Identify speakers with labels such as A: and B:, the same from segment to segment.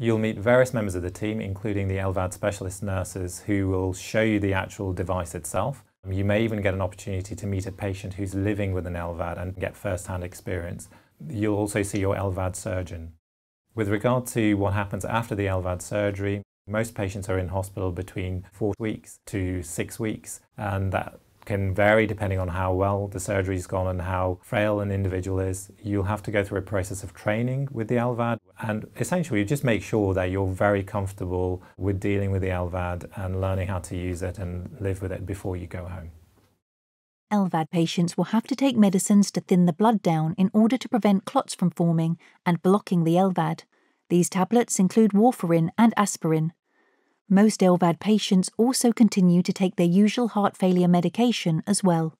A: You'll meet various members of the team, including the LVAD specialist nurses, who will show you the actual device itself. You may even get an opportunity to meet a patient who's living with an LVAD and get first-hand experience. You'll also see your LVAD surgeon. With regard to what happens after the LVAD surgery, most patients are in hospital between four weeks to six weeks, and that can vary depending on how well the surgery's gone and how frail an individual is. You'll have to go through a process of training with the LVAD and essentially you just make sure that you're very comfortable with dealing with the LVAD and learning how to use it and live with it before you go home.
B: LVAD patients will have to take medicines to thin the blood down in order to prevent clots from forming and blocking the LVAD. These tablets include warfarin and aspirin. Most LVAD patients also continue to take their usual heart failure medication as well.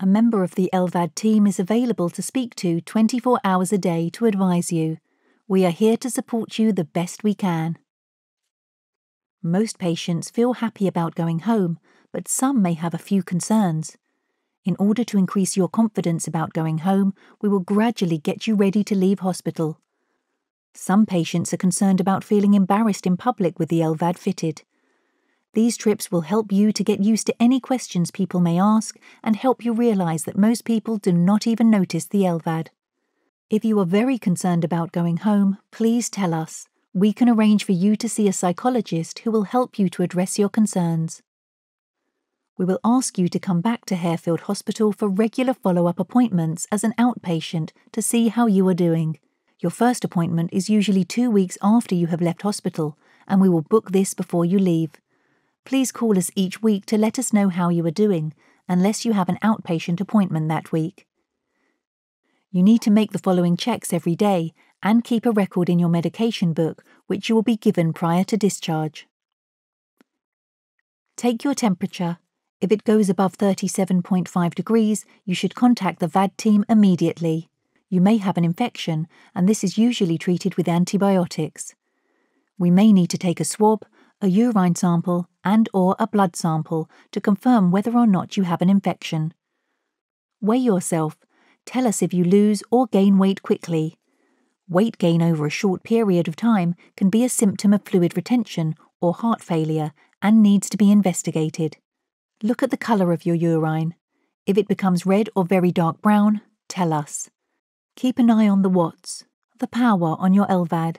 B: A member of the LVAD team is available to speak to 24 hours a day to advise you. We are here to support you the best we can. Most patients feel happy about going home, but some may have a few concerns. In order to increase your confidence about going home, we will gradually get you ready to leave hospital. Some patients are concerned about feeling embarrassed in public with the LVAD fitted. These trips will help you to get used to any questions people may ask and help you realise that most people do not even notice the LVAD. If you are very concerned about going home, please tell us. We can arrange for you to see a psychologist who will help you to address your concerns. We will ask you to come back to Harefield Hospital for regular follow up appointments as an outpatient to see how you are doing. Your first appointment is usually two weeks after you have left hospital, and we will book this before you leave. Please call us each week to let us know how you are doing, unless you have an outpatient appointment that week. You need to make the following checks every day and keep a record in your medication book, which you will be given prior to discharge. Take your temperature. If it goes above 37.5 degrees, you should contact the VAD team immediately you may have an infection, and this is usually treated with antibiotics. We may need to take a swab, a urine sample, and or a blood sample to confirm whether or not you have an infection. Weigh yourself. Tell us if you lose or gain weight quickly. Weight gain over a short period of time can be a symptom of fluid retention or heart failure and needs to be investigated. Look at the colour of your urine. If it becomes red or very dark brown, tell us. Keep an eye on the watts, the power on your LVAD.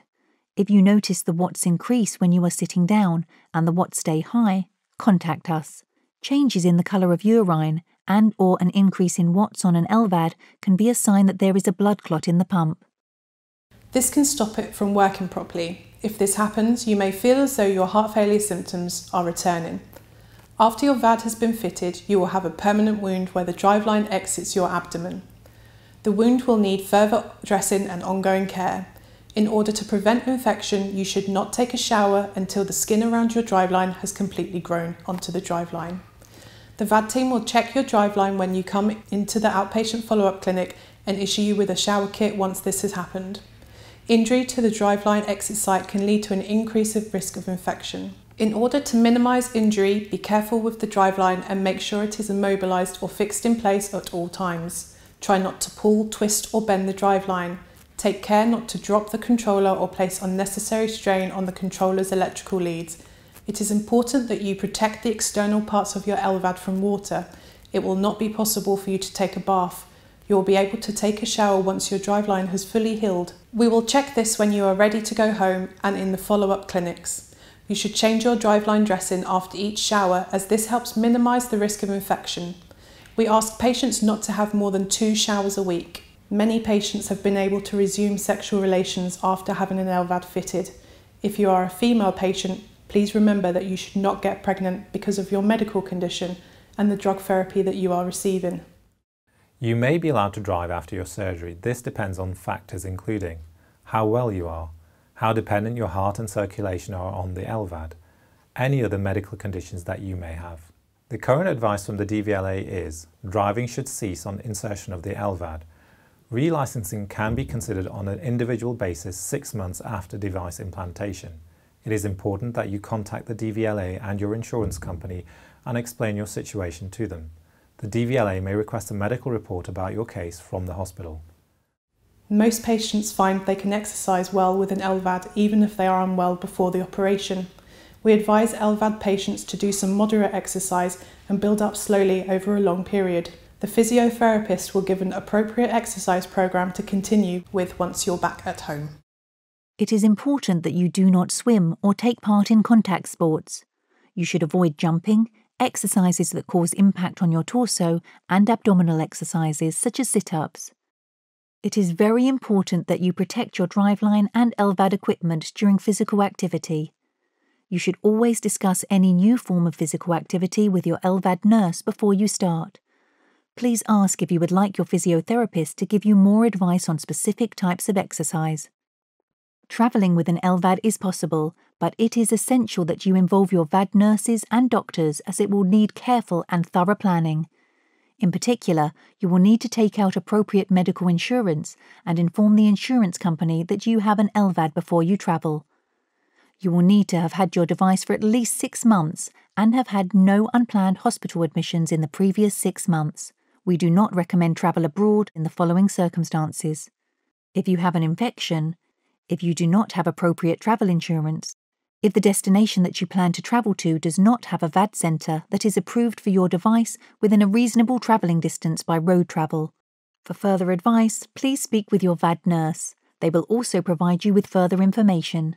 B: If you notice the watts increase when you are sitting down and the watts stay high, contact us. Changes in the colour of urine and or an increase in watts on an LVAD can be a sign that there is a blood clot in the pump.
C: This can stop it from working properly. If this happens, you may feel as though your heart failure symptoms are returning. After your VAD has been fitted, you will have a permanent wound where the driveline exits your abdomen. The wound will need further dressing and ongoing care. In order to prevent infection, you should not take a shower until the skin around your driveline has completely grown onto the driveline. The VAD team will check your driveline when you come into the outpatient follow-up clinic and issue you with a shower kit once this has happened. Injury to the driveline exit site can lead to an increase of risk of infection. In order to minimise injury, be careful with the driveline and make sure it is immobilised or fixed in place at all times. Try not to pull, twist or bend the driveline. Take care not to drop the controller or place unnecessary strain on the controller's electrical leads. It is important that you protect the external parts of your LVAD from water. It will not be possible for you to take a bath. You will be able to take a shower once your driveline has fully healed. We will check this when you are ready to go home and in the follow-up clinics. You should change your driveline dressing after each shower as this helps minimise the risk of infection. We ask patients not to have more than two showers a week. Many patients have been able to resume sexual relations after having an LVAD fitted. If you are a female patient, please remember that you should not get pregnant because of your medical condition and the drug therapy that you are receiving.
A: You may be allowed to drive after your surgery. This depends on factors including how well you are, how dependent your heart and circulation are on the LVAD, any other medical conditions that you may have. The current advice from the DVLA is driving should cease on insertion of the LVAD. Relicensing can be considered on an individual basis six months after device implantation. It is important that you contact the DVLA and your insurance company and explain your situation to them. The DVLA may request a medical report about your case from the hospital.
C: Most patients find they can exercise well with an LVAD even if they are unwell before the operation. We advise LVAD patients to do some moderate exercise and build up slowly over a long period. The physiotherapist will give an appropriate exercise program to continue with once you're back at home.
B: It is important that you do not swim or take part in contact sports. You should avoid jumping, exercises that cause impact on your torso, and abdominal exercises such as sit ups. It is very important that you protect your driveline and LVAD equipment during physical activity. You should always discuss any new form of physical activity with your LVAD nurse before you start. Please ask if you would like your physiotherapist to give you more advice on specific types of exercise. Travelling with an LVAD is possible, but it is essential that you involve your VAD nurses and doctors as it will need careful and thorough planning. In particular, you will need to take out appropriate medical insurance and inform the insurance company that you have an LVAD before you travel. You will need to have had your device for at least six months and have had no unplanned hospital admissions in the previous six months. We do not recommend travel abroad in the following circumstances. If you have an infection, if you do not have appropriate travel insurance, if the destination that you plan to travel to does not have a VAD centre that is approved for your device within a reasonable travelling distance by road travel. For further advice, please speak with your VAD nurse. They will also provide you with further information.